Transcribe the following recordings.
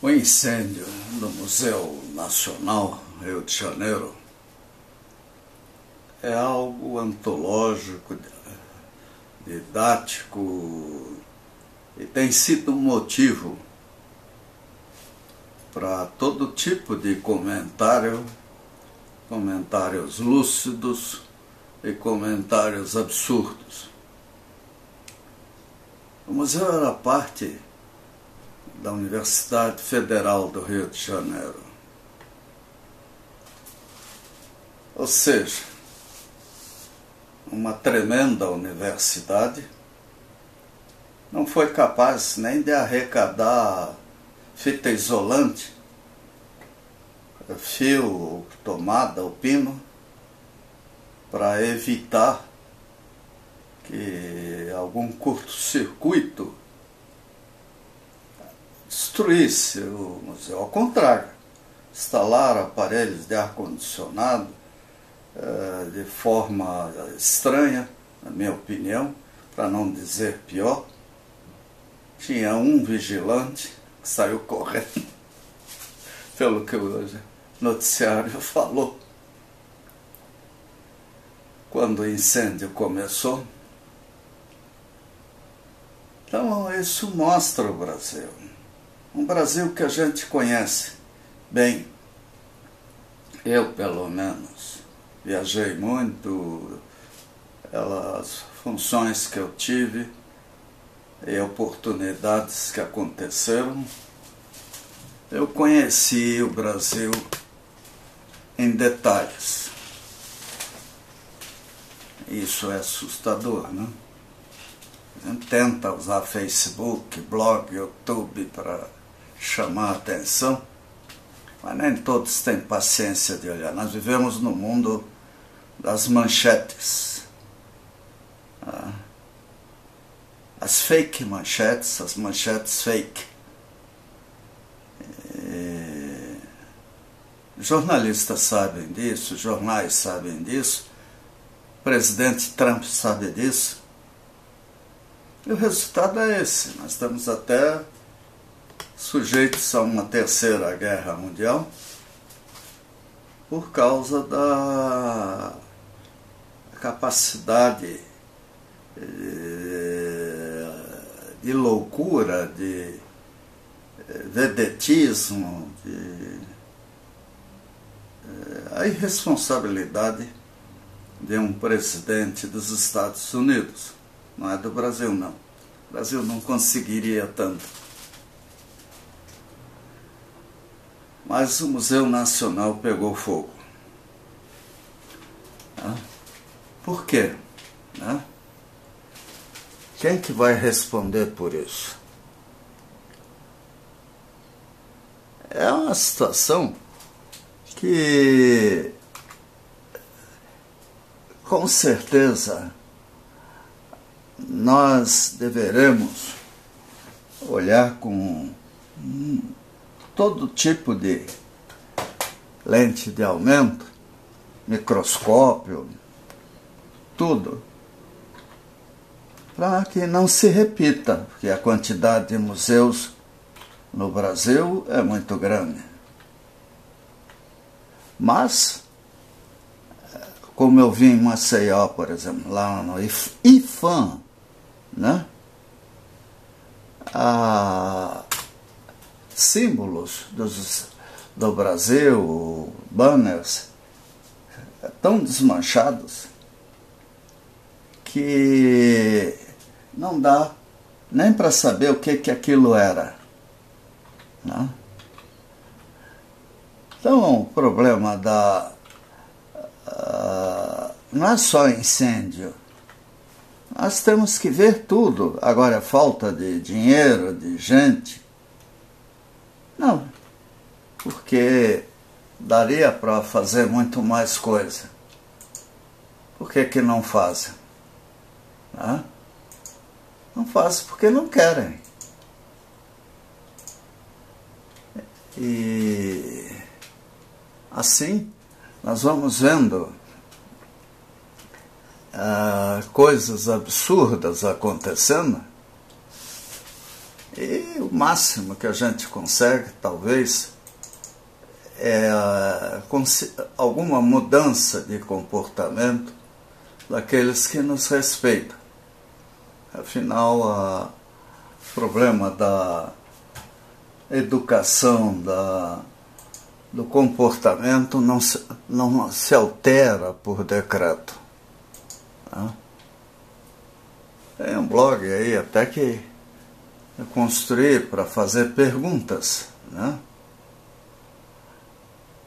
O incêndio no Museu Nacional Rio de Janeiro é algo antológico, didático e tem sido um motivo para todo tipo de comentário, comentários lúcidos e comentários absurdos. O museu era parte da Universidade Federal do Rio de Janeiro. Ou seja, uma tremenda universidade não foi capaz nem de arrecadar fita isolante, fio, tomada, o pino, para evitar que algum curto-circuito destruísse o museu. Ao contrário, instalar aparelhos de ar-condicionado eh, de forma estranha, na minha opinião, para não dizer pior. Tinha um vigilante que saiu correndo, pelo que o noticiário falou. Quando o incêndio começou. Então, isso mostra o Brasil um Brasil que a gente conhece bem. Eu, pelo menos, viajei muito, as funções que eu tive e oportunidades que aconteceram. Eu conheci o Brasil em detalhes. Isso é assustador, né? A gente tenta usar Facebook, blog, YouTube para chamar a atenção, mas nem todos têm paciência de olhar. Nós vivemos no mundo das manchetes. Ah, as fake manchetes, as manchetes fake. E... Jornalistas sabem disso, jornais sabem disso, presidente Trump sabe disso. E o resultado é esse. Nós estamos até sujeitos a uma terceira guerra mundial por causa da capacidade eh, de loucura, de eh, vedetismo, de eh, a irresponsabilidade de um presidente dos Estados Unidos. Não é do Brasil, não. O Brasil não conseguiria tanto. Mas o Museu Nacional pegou fogo. Por quê? Quem que vai responder por isso? É uma situação que com certeza nós deveremos olhar com todo tipo de lente de aumento, microscópio, tudo, para que não se repita, porque a quantidade de museus no Brasil é muito grande. Mas, como eu vi em Maceió, por exemplo, lá no IFAM, né? A símbolos dos, do Brasil, banners, tão desmanchados que não dá nem para saber o que, que aquilo era. Né? Então, o problema da. Uh, não é só incêndio. Nós temos que ver tudo. Agora, é falta de dinheiro, de gente. Não, porque daria para fazer muito mais coisa. Por que, que não fazem? Né? Não fazem porque não querem. E assim nós vamos vendo uh, coisas absurdas acontecendo e o máximo que a gente consegue, talvez, é alguma mudança de comportamento daqueles que nos respeitam. Afinal, o problema da educação, da, do comportamento não se, não se altera por decreto. Né? Tem um blog aí até que eu construí para fazer perguntas, né?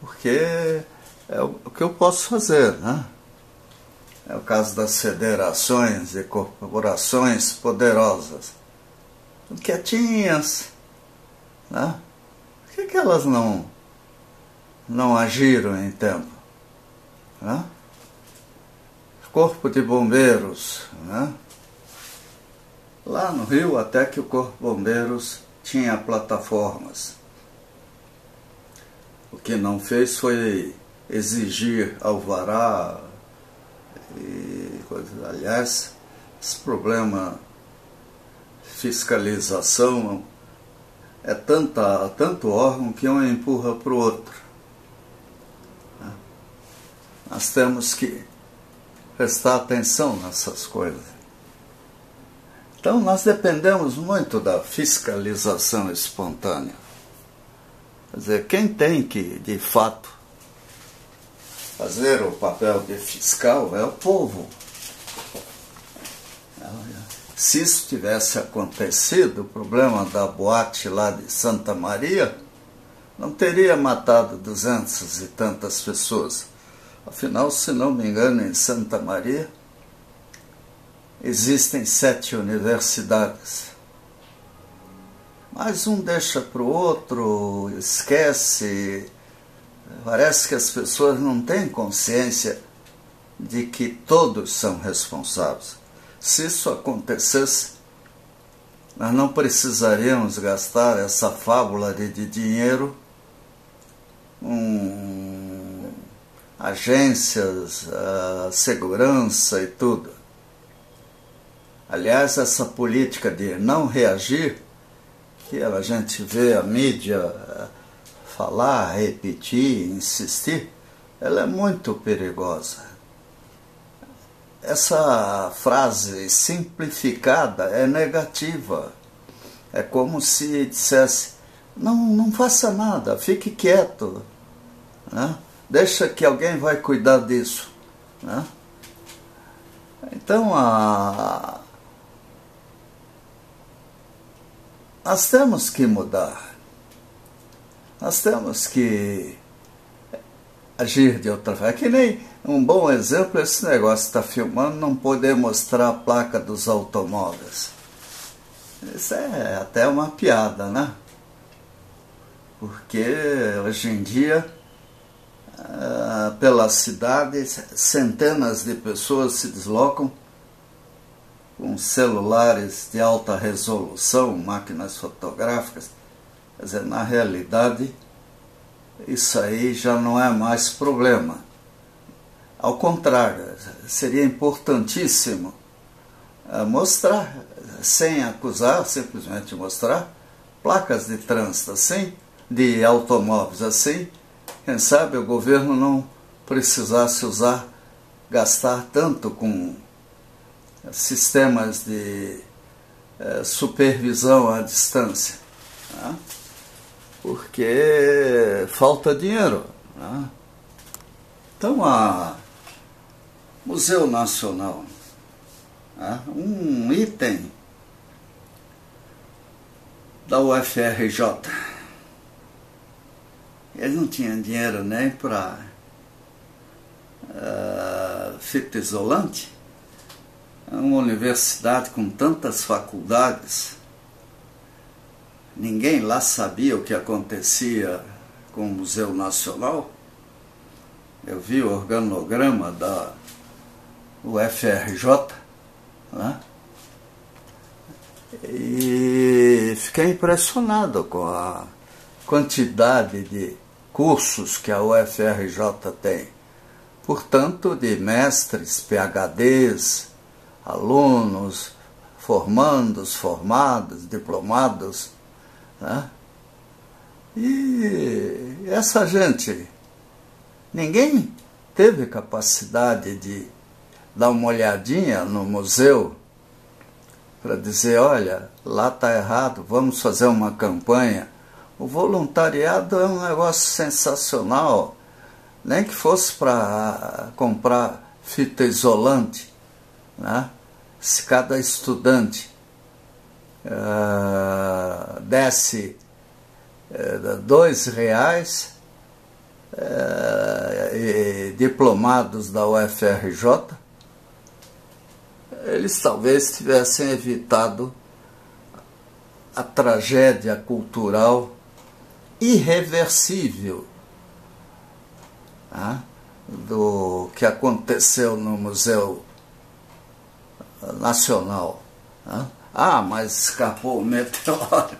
Porque é o que eu posso fazer, né? É o caso das federações e corporações poderosas. Quietinhas, né? Por que, que elas não, não agiram em tempo? Né? Corpo de Bombeiros, né? Lá no Rio, até que o Corpo Bombeiros tinha plataformas. O que não fez foi exigir alvará e coisas. Aliás, esse problema fiscalização é tanta, tanto órgão que um empurra para o outro. Nós temos que prestar atenção nessas coisas. Então, nós dependemos muito da fiscalização espontânea. Quer dizer, quem tem que, de fato, fazer o papel de fiscal é o povo. Se isso tivesse acontecido, o problema da boate lá de Santa Maria, não teria matado duzentas e tantas pessoas. Afinal, se não me engano, em Santa Maria, existem sete universidades. Mas um deixa para o outro, esquece. Parece que as pessoas não têm consciência de que todos são responsáveis. Se isso acontecesse, nós não precisaríamos gastar essa fábula de, de dinheiro com agências, uh, segurança e tudo. Aliás, essa política de não reagir, que a gente vê a mídia eh, falar, repetir, insistir, ela é muito perigosa. Essa frase simplificada é negativa. É como se dissesse: não, não faça nada, fique quieto. Né? Deixa que alguém vai cuidar disso. Né? Então, a, Nós temos que mudar. Nós temos que agir de outra forma. É que nem um bom exemplo esse negócio está filmando, não poder mostrar a placa dos automóveis. Isso é até uma piada, né? Porque hoje em dia, ah, pela cidade, centenas de pessoas se deslocam com celulares de alta resolução, máquinas fotográficas. Quer dizer, na realidade, isso aí já não é mais problema. Ao contrário, seria importantíssimo eh, mostrar, sem acusar, simplesmente mostrar, placas de trânsito assim, de automóveis assim, quem sabe o governo não precisasse usar, gastar tanto com sistemas de é, supervisão à distância, né? porque falta dinheiro. Né? Então, a Museu Nacional, né? um item da UFRJ, ele não tinha dinheiro nem para uh, fita isolante uma universidade com tantas faculdades, ninguém lá sabia o que acontecia com o Museu Nacional. Eu vi o organograma da UFRJ, né? e fiquei impressionado com a quantidade de cursos que a UFRJ tem. Portanto, de mestres, PhDs, alunos, formandos, formados, diplomados, Tá? E essa gente, ninguém teve capacidade de dar uma olhadinha no museu para dizer, olha, lá está errado, vamos fazer uma campanha. O voluntariado é um negócio sensacional, nem que fosse para comprar fita isolante, né? Se cada estudante uh, desse uh, dois reais, uh, diplomados da UFRJ, eles talvez tivessem evitado a tragédia cultural irreversível né, do que aconteceu no Museu Nacional. Né. Ah, mas escapou o meteoro.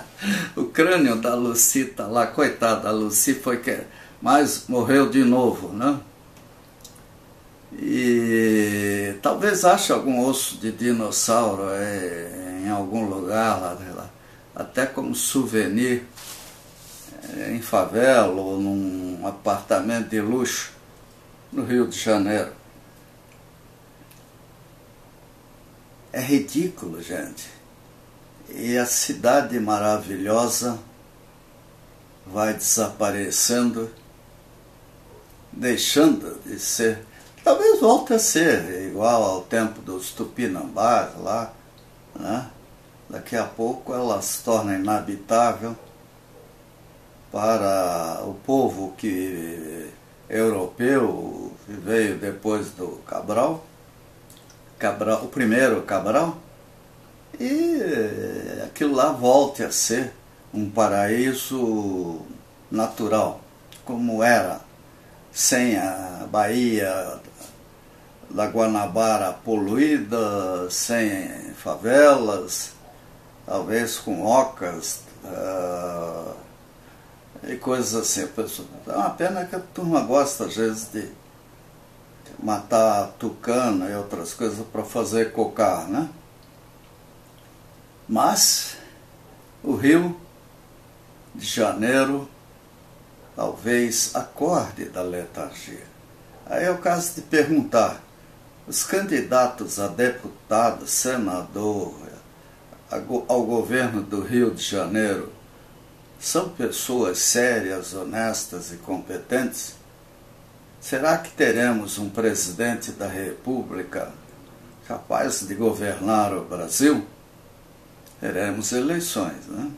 o crânio da Lucy está lá, coitada, da Lucy foi que mas morreu de novo, né? E talvez ache algum osso de dinossauro é, em algum lugar lá, lá, até como souvenir é, em favela ou num apartamento de luxo no Rio de Janeiro. É ridículo, gente. E a cidade maravilhosa vai desaparecendo, deixando de ser talvez volte a ser igual ao tempo dos tupinambás lá, né? Daqui a pouco ela se torna inabitável para o povo que europeu que veio depois do Cabral, Cabral, o primeiro Cabral, e aquilo lá volte a ser um paraíso natural, como era, sem a Bahia da Guanabara poluída, sem favelas, talvez com ocas uh, e coisas assim. É uma pena que a turma gosta às vezes de matar tucano e outras coisas para fazer cocar, né? Mas o Rio de Janeiro talvez acorde da letargia. Aí é o caso de perguntar os candidatos a deputado, senador, ao governo do Rio de Janeiro são pessoas sérias, honestas e competentes? Será que teremos um presidente da República capaz de governar o Brasil? Teremos eleições, né?